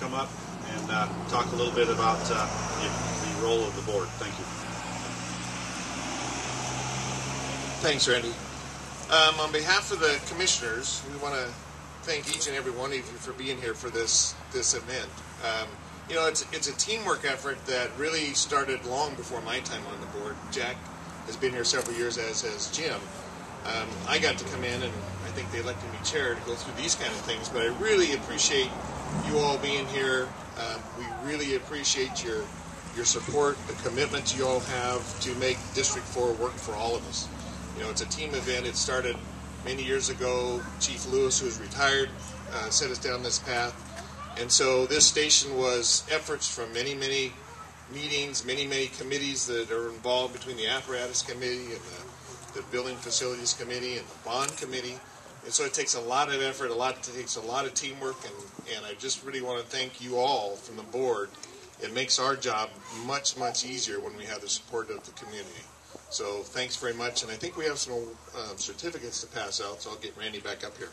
come up and uh, talk a little bit about uh, the, the role of the board. Thank you. Thanks, Randy. Um, on behalf of the commissioners, we want to thank each and every one of you for being here for this this event. Um, you know, it's it's a teamwork effort that really started long before my time on the board. Jack has been here several years, as has Jim. Um, I got to come in, and I think they elected me chair to go through these kind of things. But I really appreciate you all being here. Um, we really appreciate your your support, the commitment you all have to make District 4 work for all of us. You know, it's a team event. It started many years ago. Chief Lewis, who is retired, uh, set us down this path. And so this station was efforts from many, many meetings, many, many committees that are involved between the apparatus committee and the, the building facilities committee and the bond committee. And so it takes a lot of effort, a lot it takes a lot of teamwork, and, and I just really want to thank you all from the board. It makes our job much, much easier when we have the support of the community. So thanks very much, and I think we have some uh, certificates to pass out, so I'll get Randy back up here.